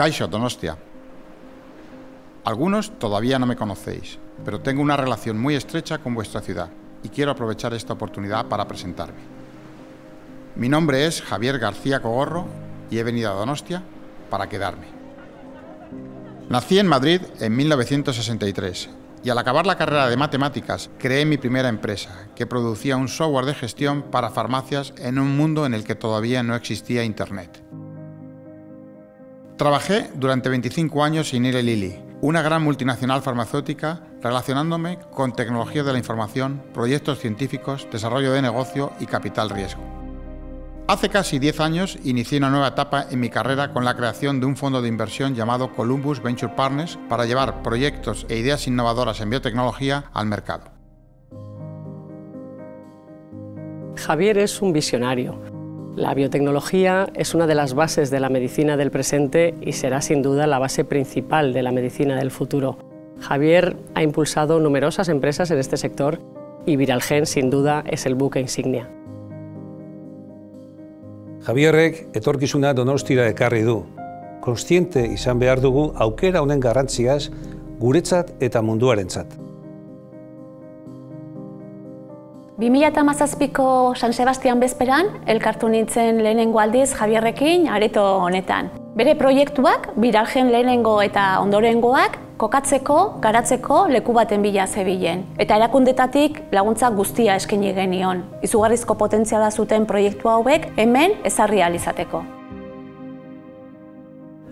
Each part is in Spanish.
Kaixo Donostia. Algunos todavía no me conocéis, pero tengo una relación muy estrecha con vuestra ciudad y quiero aprovechar esta oportunidad para presentarme. Mi nombre es Javier García Cogorro y he venido a Donostia para quedarme. Nací en Madrid en 1963 y al acabar la carrera de matemáticas creé mi primera empresa, que producía un software de gestión para farmacias en un mundo en el que todavía no existía Internet. Trabajé durante 25 años en Eli Lilly, una gran multinacional farmacéutica, relacionándome con tecnología de la información, proyectos científicos, desarrollo de negocio y capital riesgo. Hace casi 10 años inicié una nueva etapa en mi carrera con la creación de un fondo de inversión llamado Columbus Venture Partners para llevar proyectos e ideas innovadoras en biotecnología al mercado. Javier es un visionario la biotecnología es una de las bases de la medicina del presente y será sin duda la base principal de la medicina del futuro. Javier ha impulsado numerosas empresas en este sector y Viralgen sin duda es el buque insignia. Javierrek etorkizuna donostira ekarri du. Konstiente izan behar dugu aukera honen garrantziaz guretzat eta munduarentzat. 2008ko San Sebastian bezperan, elkartu nintzen lehenengo aldiz Javierrekin areto honetan. Bere proiektuak, biralgen lehenengo eta ondorengoak, kokatzeko, garatzeko leku baten bila zebilen. Eta erakundetatik laguntza guztia eskaini genion. Izugarrizko potentziala zuten proiektu hauek hemen ezarri izateko.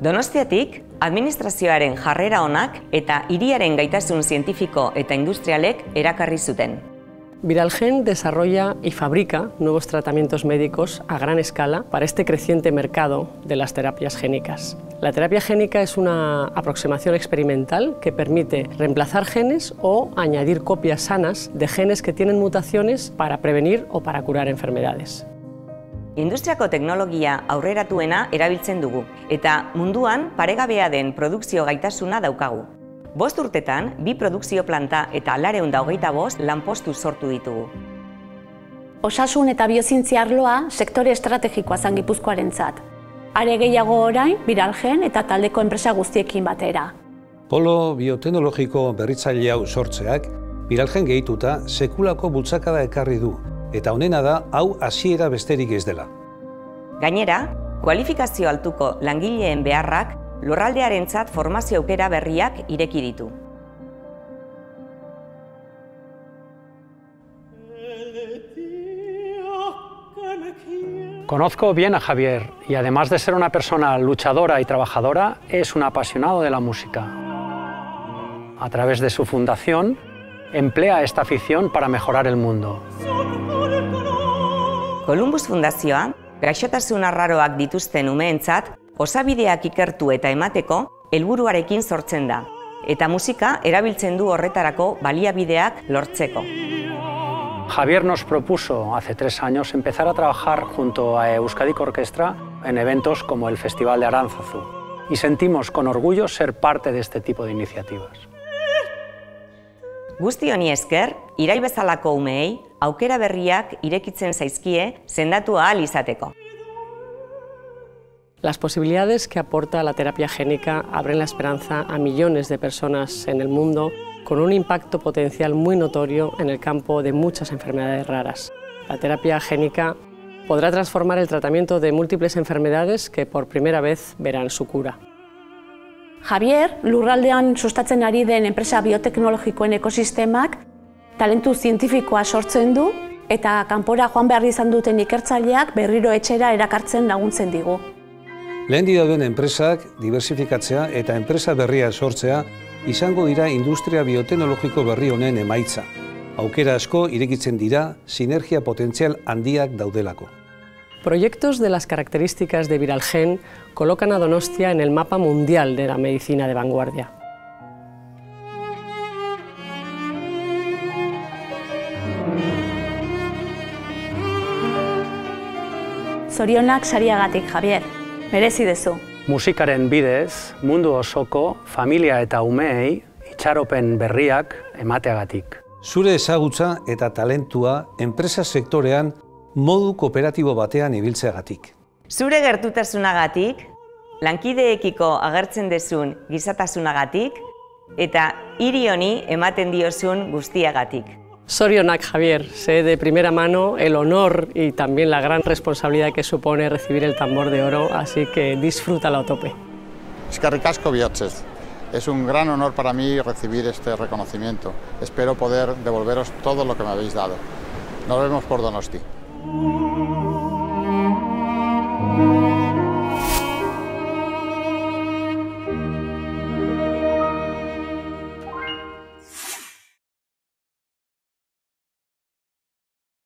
Donostiatik, administrazioaren jarrera onak eta hiriaren gaitasun zientifiko eta industrialek erakarri zuten. Viralgen desarrolla y fabrica nuevos tratamientos médicos a gran escala para este creciente mercado de las terapias génicas. La terapia génica es una aproximación experimental que permite reemplazar genes o añadir copias sanas de genes que tienen mutaciones para prevenir o para curar enfermedades. Industriako teknologia aurreratuena erabiltzen dugu eta munduan paregabea den produkzio gaitasuna daukagu. Bost urtetan, bi produkzio planta eta lareun da hogeita bost lanpostu sortu ditugu. Osasun eta biozintzia arloa sektore estrategikoa zan gipuzkoaren zat. Are gehiago orain, biralgen eta taldeko enpresa guztiekin batera. Polo bioteknologiko berritzaile hau sortzeak, biralgen gehituta sekulako bultzakada ekarri du, eta honena da hau hasiera besterik ez dela. Gainera, kualifikazio altuko langileen beharrak lurraldearentzat formazio aukera berriak ireki ditu. Conozco bien a Javier y además de ser una persona luchadora y trabajadora, es un apasionado de la música. A través de su fundación, emplea esta afición para mejorar el mundo. Columbus Fundazioa, gaixotasun arraroak dituzten umeentzat osabideak ikertu eta emateko helburuarekin sortzen da, eta musika erabiltzen du horretarako baliabideak lortzeko. Javier nos propuso hace tres años empezar a trabajar junto a Euskadi Orquestra en eventos como el Festival de Aránzazu y sentimos con orgullo ser parte de este tipo de iniciativas. Guzti honi esker, irail bezalako umeei, aukera berriak irekitzen zaizkie sendatu ahal izateko. Las posibilidades que aporta la terapia génica abren la esperanza a millones de personas en el mundo con un impacto potencial muy notorio en el campo de muchas enfermedades raras. La terapia génica podrá transformar el tratamiento de múltiples enfermedades que por primera vez verán su cura. Javier, lurraldean sustatzen ari den enpresa bioteknologikoen ekosistemak talentu zientifikoa sortzen du eta kanpora joan behar izan duten ikertzaileak berriro etxera erakartzen laguntzen digu. Lehen dauden enpresak diversifikatzea eta enpresa berria sortzea izango dira industria bioteknologiko berri honen emaitza. Aukera asko irekitzen dira sinergia potentzial handiak daudelako. Proyectos de las características de Viralgen colocan a Donostia en el mapa mundial de la medicina de vanguardia. Zorionak sariagatik, Javier merezi dezu. Musikaren bidez, mundu osoko, familia eta umeei, itxaropen berriak emateagatik. Zure ezagutza eta talentua enpresa sektorean modu kooperatibo batean ibiltzeagatik. Zure gertutasunagatik, lankideekiko agertzen dezun gizatasunagatik eta hiri honi ematen diozun guztiagatik. Sorionak, Javier, sé de primera mano el honor y también la gran responsabilidad que supone recibir el tambor de oro, así que disfrútalo a tope. Bihotzez. Es un gran honor para mí recibir este reconocimiento. Espero poder devolveros todo lo que me habéis dado. Nos vemos por Donosti.